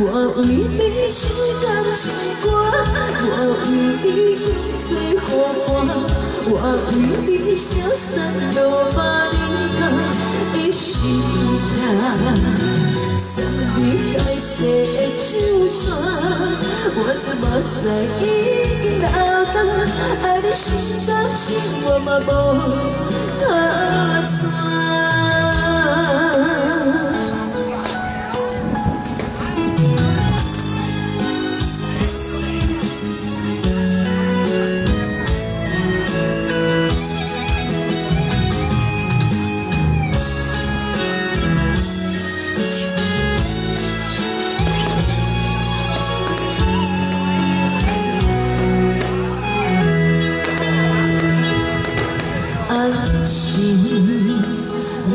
我为你唱感情歌，我为你饮醉好伴，我为你消散落巴厘岛的心痛。送你该写的手纸，我这目屎已经流干，爱你心甘情愿嘛无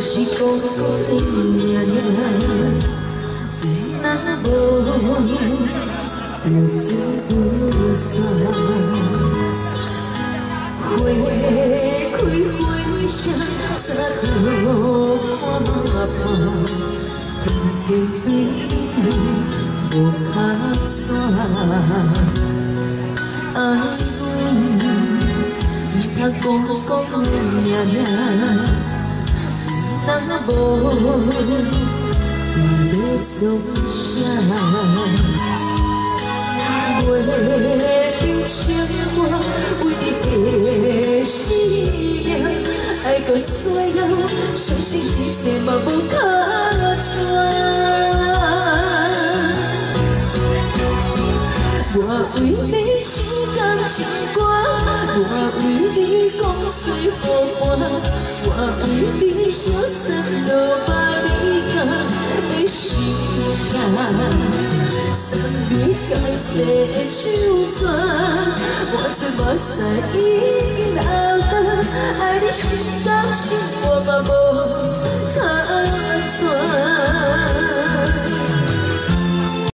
musico cognanian nabo Lutsubasa Khuy khuy khuy shan sa lo kwa ma pa Khuy khuy bo pa nhà nhà 无你的走向，为着生活，为你死命，爱到最后，伤心一世嘛无可全。我为你唱感情歌，我为你讲碎好伴，我为你消散落巴厘岛的心痛。送你该写的手纸，我这目屎已经流干，爱你心甘情愿嘛无。